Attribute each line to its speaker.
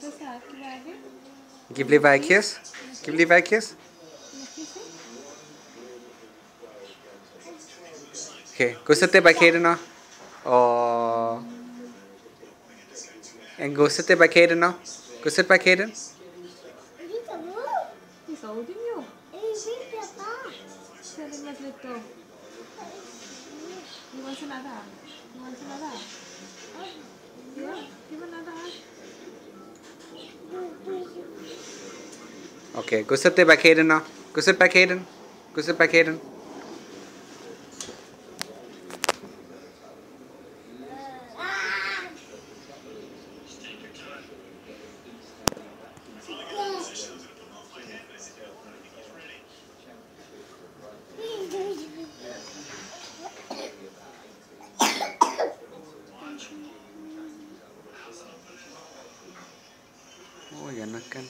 Speaker 1: Sakiwagi.
Speaker 2: Give Levi a kiss. Give Levi a kiss. Okay, go sit there by Kaden now. Oh. And go sit there by Kaden now. Go sit by Kaden.
Speaker 1: He's holding you. Tell him let's let go. He wants another hug. He wants
Speaker 2: Okay, go sit there by Kaden now. Go sit by Kaden. Go sit by Kaden. Oh, yan na kan.